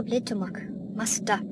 Augenblick, Master.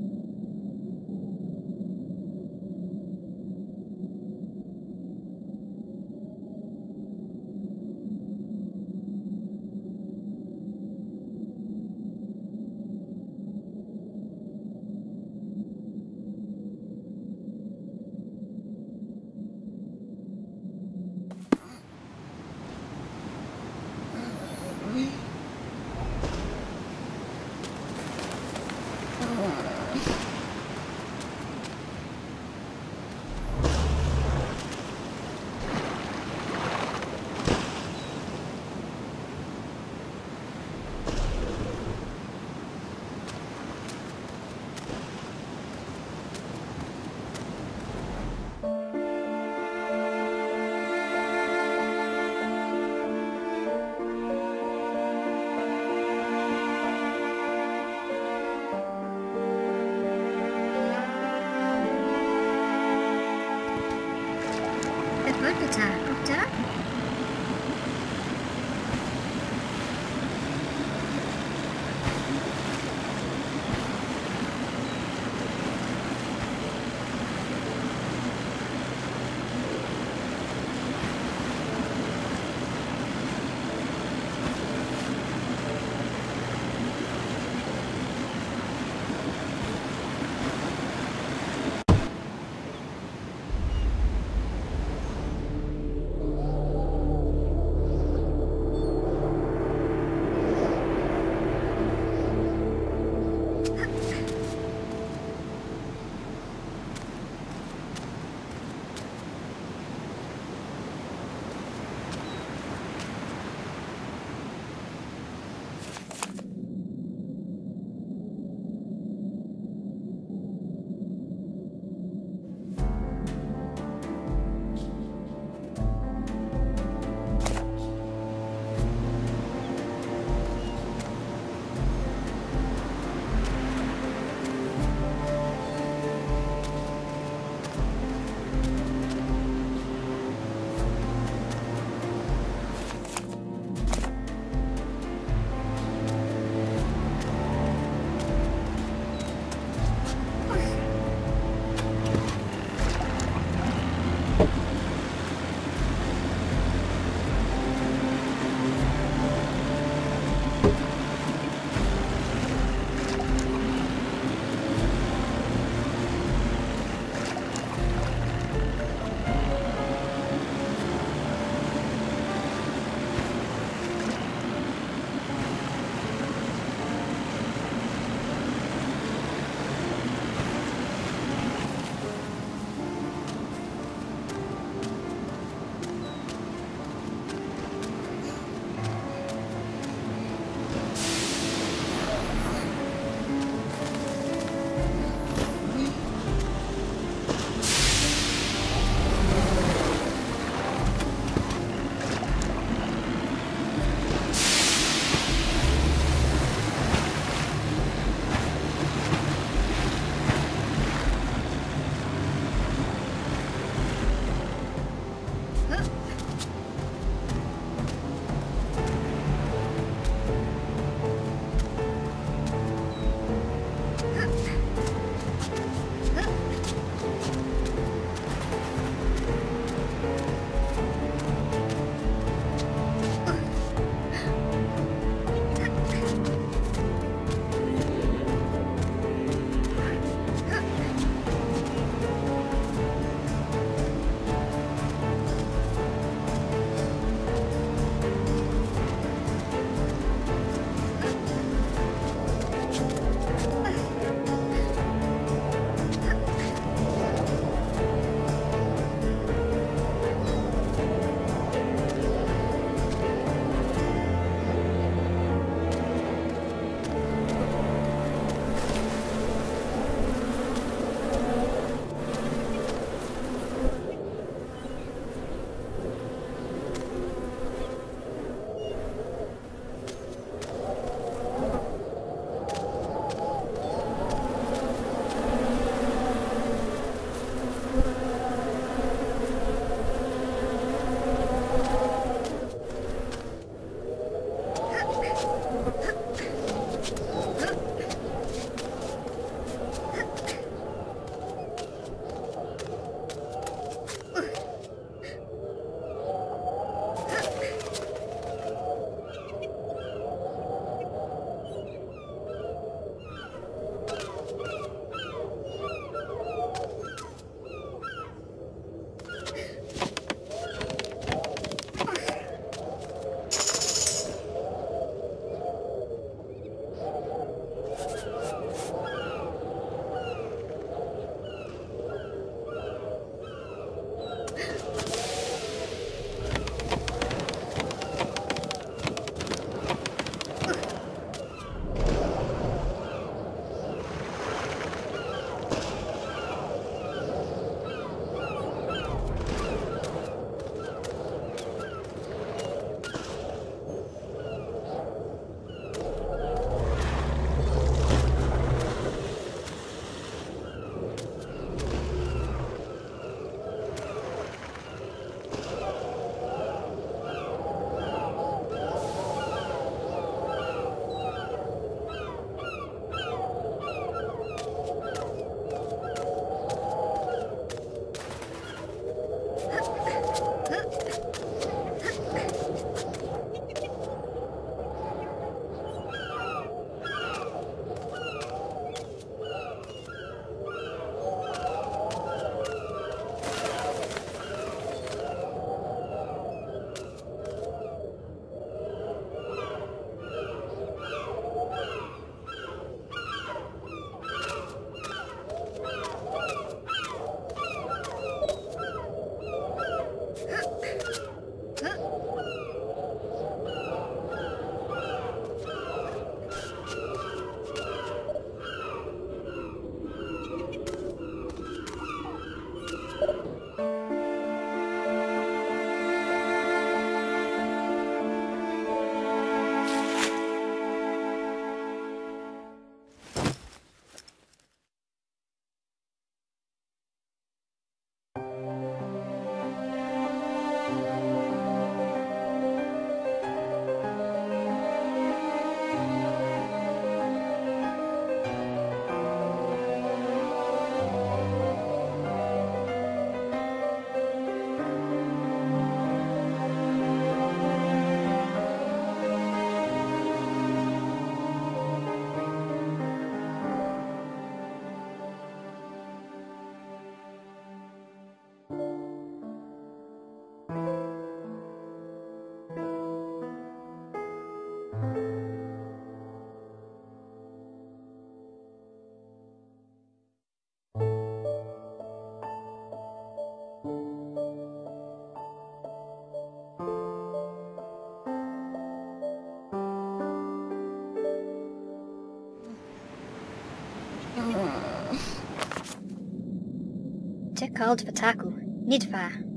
called Kotaku, niet waar?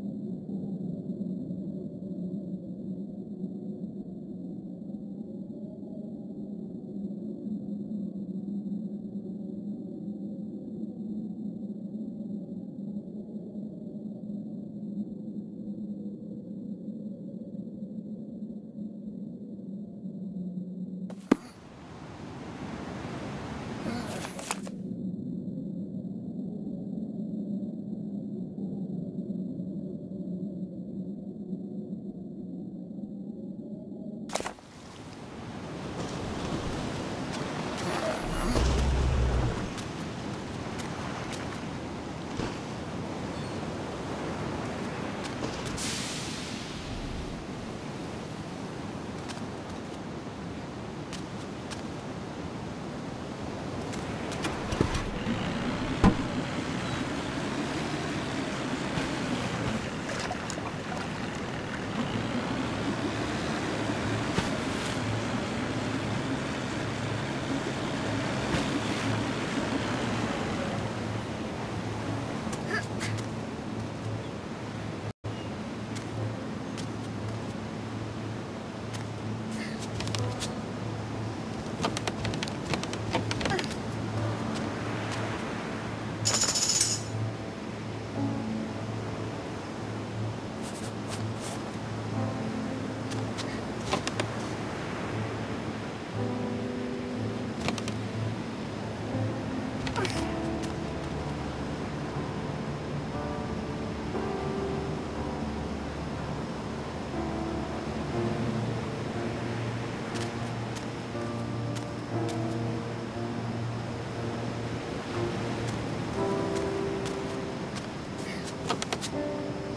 うん。